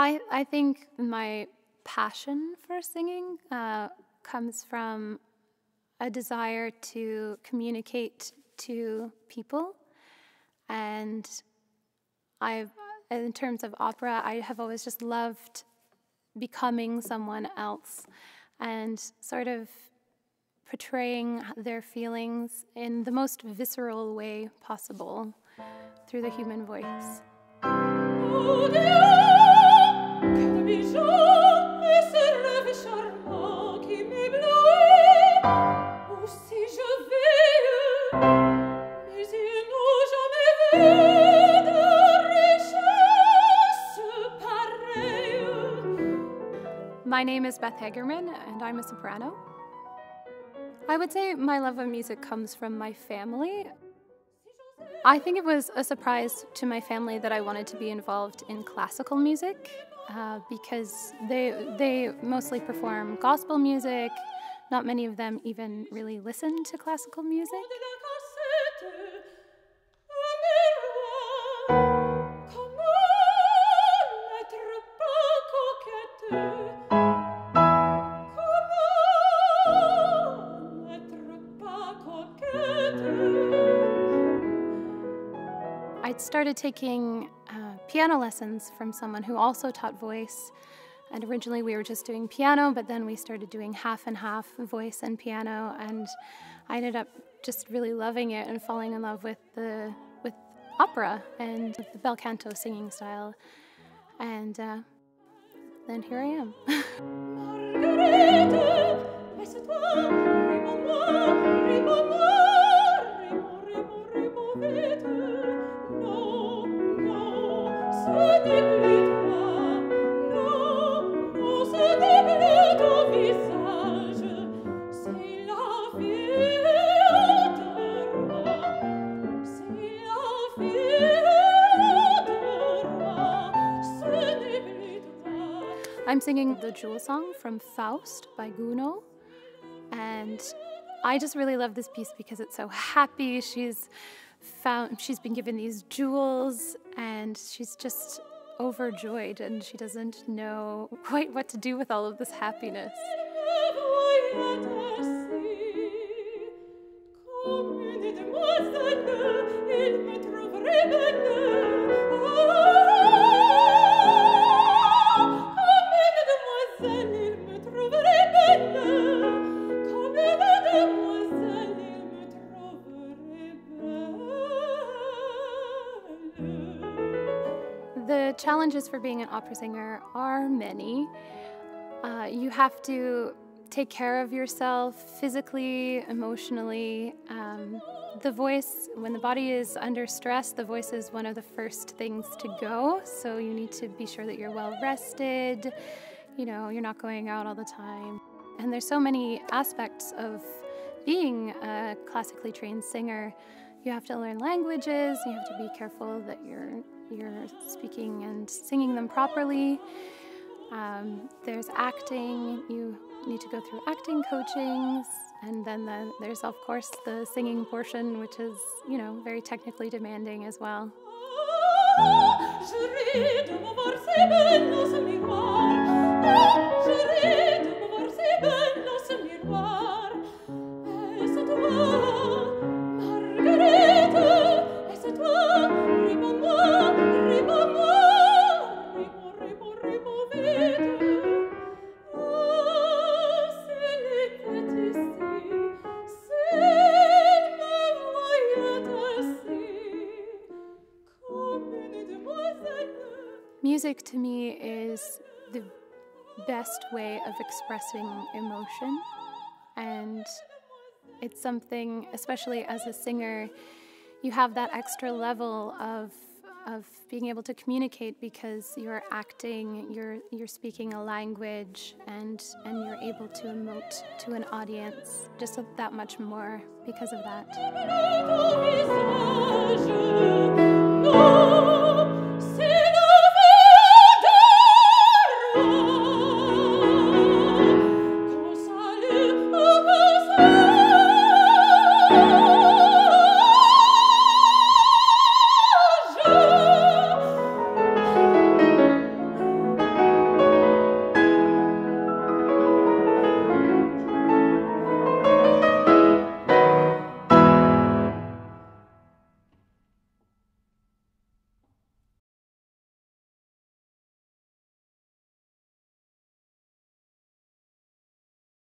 I, I think my passion for singing uh, comes from a desire to communicate to people. And I've, in terms of opera, I have always just loved becoming someone else and sort of portraying their feelings in the most visceral way possible through the human voice. My name is Beth Hagerman, and I'm a soprano. I would say my love of music comes from my family. I think it was a surprise to my family that I wanted to be involved in classical music uh, because they, they mostly perform gospel music. Not many of them even really listen to classical music. Started taking uh, piano lessons from someone who also taught voice. And originally we were just doing piano, but then we started doing half and half voice and piano. And I ended up just really loving it and falling in love with the with opera and the bel canto singing style. And uh, then here I am. I'm singing the Jewel Song from Faust by Gounod. And I just really love this piece because it's so happy. She's found she's been given these jewels and she's just overjoyed and she doesn't know quite what to do with all of this happiness. Challenges for being an opera singer are many. Uh, you have to take care of yourself physically, emotionally. Um, the voice, when the body is under stress, the voice is one of the first things to go. So you need to be sure that you're well rested. You know, you're not going out all the time. And there's so many aspects of being a classically trained singer. You have to learn languages, you have to be careful that you're you're speaking and singing them properly. Um, there's acting, you need to go through acting coachings, and then the, there's, of course, the singing portion, which is, you know, very technically demanding as well. Music to me is the best way of expressing emotion, and it's something, especially as a singer, you have that extra level of of being able to communicate because you're acting, you're you're speaking a language, and and you're able to emote to an audience just that much more because of that.